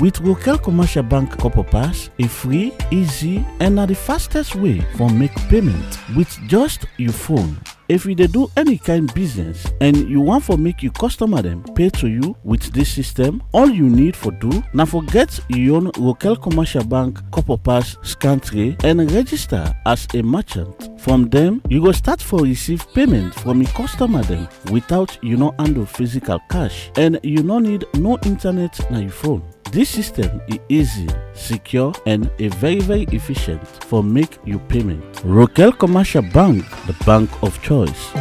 With Rokel Commercial Bank Korpor Pass, e free, easy, and na the fastest way for make payment with just your phone. If you dey do any kind business and you wan for make your customer dem pay to you with this system, all you need for do na for get your own Rokel Commercial Bank Korpor Pass scan tray and register as a merchant. From dem, you go start for receive payment from your customer dem without you no handle physical cash and you no need no internet na your phone. This system is easy, secure, and a very very efficient for make your payment. Rokel Commercial Bank, the bank of choice.